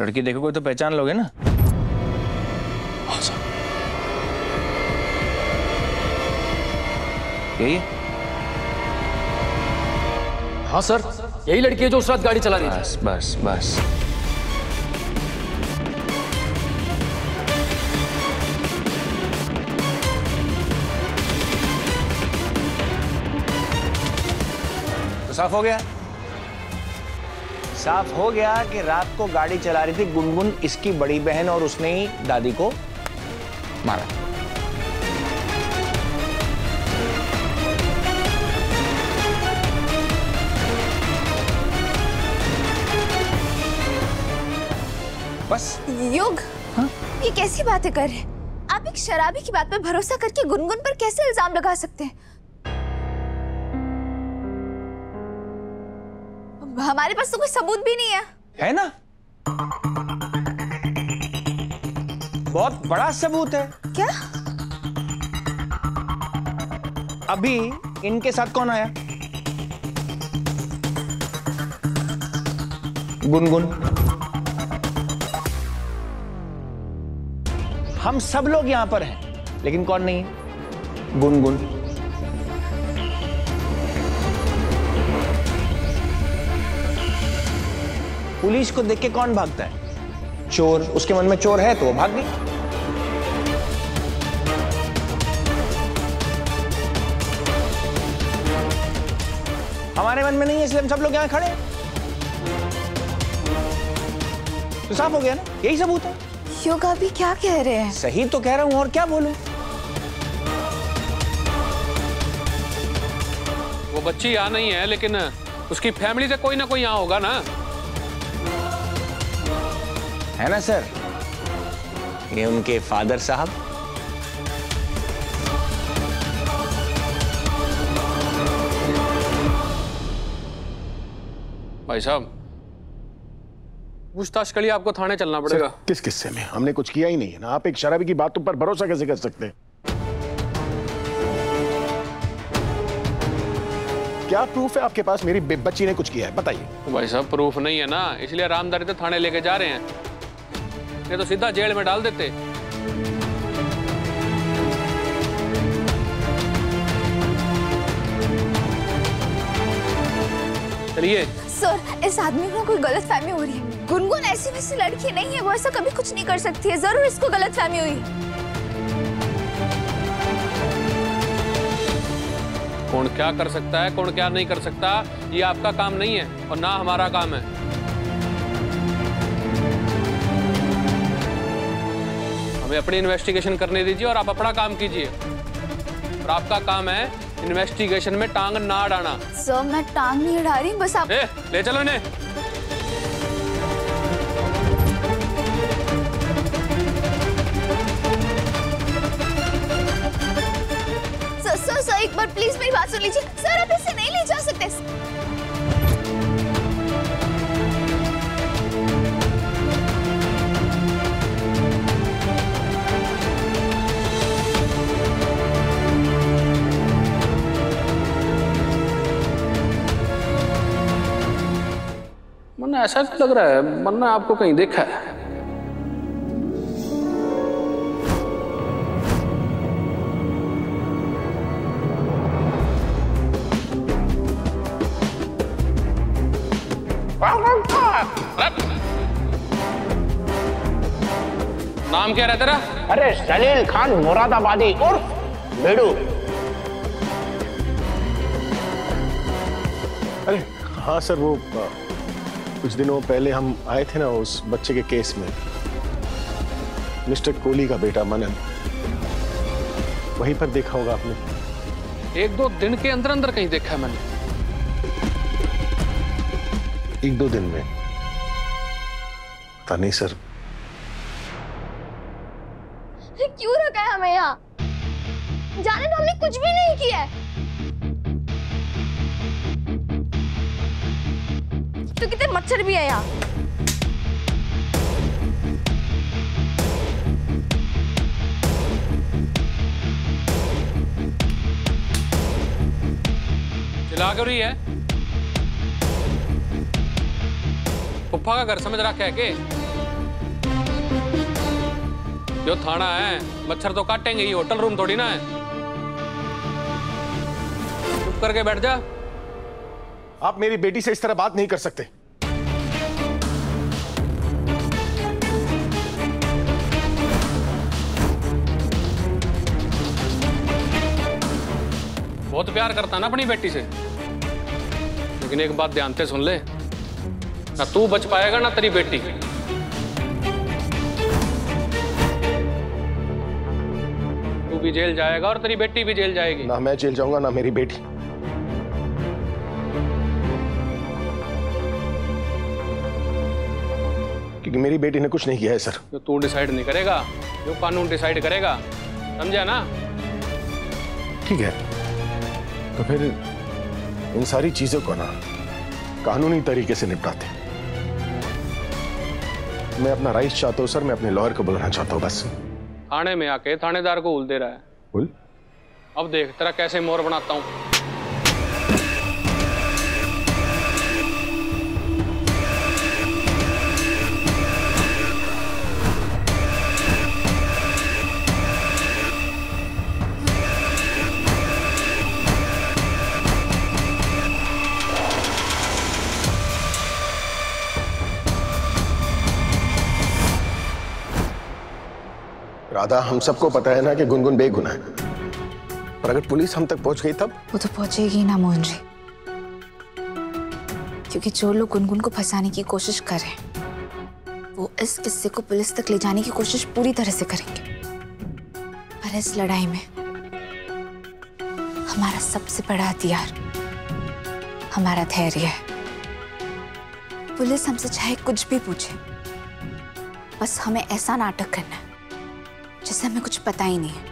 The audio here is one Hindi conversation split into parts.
लड़की देखोगे तो पहचान लोगे ना। हाँ सर। यही है? हाँ सर। यही लड़की है जो उस रात गाड़ी चला रही थी। बस बस बस। तो साफ़ हो गया? साफ़ हो गया कि रात को गाड़ी चला रही थी गुनगुन इसकी बड़ी बहन और उसने ही दादी को मारा। बस। युग हा? ये कैसी बातें कर रहे हैं? आप एक शराबी की बात पर भरोसा करके गुनगुन पर कैसे इल्ज़ाम लगा सकते हैं? हमारे पास तो कोई सबूत भी नहीं है। है ना? बहुत बड़ा सबूत है। क्या? अभी इनके साथ कौन आया? गुनगुन। हम सब लोग यहाँ पर हैं लेकिन कौन नहीं? है गुनगुन। पुलिस को देख के कौन भागता है? चोर उसके मन में चोर है तो वो भाग गई। हमारे मन में नहीं है इसलिए हम सब लोग यहाँ खड़े तो साफ़ हो गया ना? यही सबूत है। योगा भी क्या कह रहे हैं? सही तो कह रहा हूँ और क्या बोलूँ? वो बच्ची यहाँ नहीं है लेकिन उसकी फैमिली से कोई ना कोई यहाँ होगा ना? है ना सर? ये उनके फादर साहब। भाई साहब पूछताछ के लिए आपको थाने चलना पड़ेगा। किस किस्से में? हमने कुछ किया ही नहीं है ना। आप एक शराबी की बातों पर भरोसा कैसे कर सकते हैं? क्या प्रूफ है आपके पास? मेरी बच्ची ने कुछ किया है बताइए। तो भाई साहब प्रूफ नहीं है ना। इसलिए रामदारी तो थाने लेके जा रहे हैं। ये तो सीधा जेल में डाल देते। चलिए। सर इस आदमी को कोई गलत फहमी हो रही है। गुनगुन ऐसी वैसी लड़की नहीं है वो ऐसा कभी कुछ नहीं कर सकती है। ज़रूर इसको गलत फहमी हुई। कौन क्या कर सकता है कौन क्या नहीं कर सकता ये आपका काम नहीं है और ना हमारा काम है। हमें अपनी इन्वेस्टिगेशन करने दीजिए और आप अपना काम कीजिए। और आपका काम है इन्वेस्टिगेशन में टांग ना अड़ाना सर मैं टांग नहीं अड़ा रही बस आप ए, ले चलो इन्हें। सर सर सर एक बार प्लीज़ मेरी बात सुन लीजिए। सर आप इसे नहीं ले जा सकते। मन्ना ऐसा क्यों लग रहा है? मन्ना आपको कहीं देखा है? नाम क्या रहता तेरा अरे सलील खान मुरादाबादी उर्फ़ बेड़ू अरे हाँ सर वो कुछ दिनों पहले हम आए थे ना उस बच्चे के केस में। मिस्टर कोहली का बेटा मनन। वहीं पर देखा होगा आपने। एक दो दिन के अंदर अंदर कहीं देखा है मैंने। एक दो दिन में। पता नहीं सर। क्यों रखा है हमें यहाँ? जाने तो हमने कुछ भी नहीं किया है। तो कितने मच्छर भी है यहाँ। चिल्ला क्यों रही है? पुप्पा का घर समझ रखा है के? जो थाना है मच्छर तो काटेंगे ही होटल रूम थोड़ी ना है। चुप करके बैठ जा। आप मेरी बेटी से इस तरह बात नहीं कर सकते। बहुत प्यार करता ना अपनी बेटी से। लेकिन एक बात ध्यान से सुन ले ना तू बच पाएगा ना तेरी बेटी। तू भी जेल जाएगा और तेरी बेटी भी जेल जाएगी। ना मैं जेल जाऊँगा ना मेरी बेटी। क्योंकि मेरी बेटी ने कुछ नहीं किया है सर। जो तू डिसाइड नहीं करेगा जो कानून डिसाइड करेगा समझा ना? ठीक है। तो फिर इन सारी चीज़ों को ना कानूनी तरीके से निपटाते मैं अपना राइस चाहता हूँ सर मैं अपने लॉयर को बुलाना चाहता हूँ बस। थाने में आके थानेदार को उल दे रहा है। उल? अब देख तेरा कैसे मोर बनाता हूँ। राधा, हम सबको पता है ना कि गुनगुन बेगुनाह है। पर अगर पुलिस हम तक पहुँच गई तब? वो तो पहुंचेगी ना, मोहन जी। क्योंकि जो लोग गुनगुन को फंसाने की कोशिश कर रहे हैं, वो इस किस्से को पुलिस तक ले जाने की कोशिश पूरी तरह से करेंगे। पर इस लड़ाई में हमारा सबसे बड़ा हथियार, हमारा धैर्य है। पुलिस हमसे चाहे कुछ भी पूछे, बस हमें ऐसा नाटक करना है। जैसे हमें कुछ पता ही नहीं है।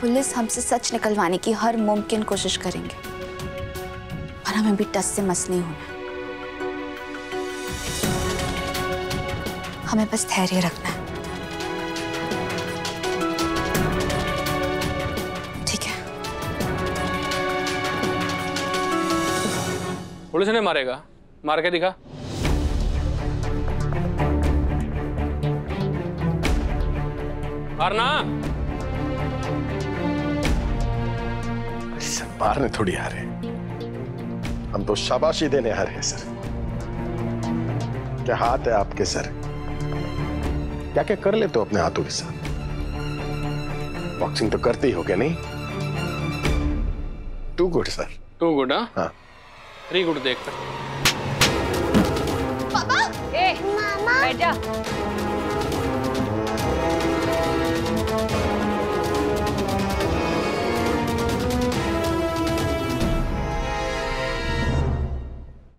पुलिस हमसे सच निकलवाने की हर मुमकिन कोशिश करेंगे। पर हमें भी टस से मस नहीं होना। हमें बस धैर्य रखना है। ठीक है। पुलिस ने मारेगा। मार के दिखा। मारना सर मारने थोड़ी आ रहे हम तो शाबाशी देने आ रहे हैं सर। क्या हाथ है आपके सर? क्या क्या कर लेते हो अपने हाथों के साथ? बॉक्सिंग तो करते ही हो गया नहीं? Too good sir too good हाँ? हाँ। थ्री गुड देख कर ए बैठ जा।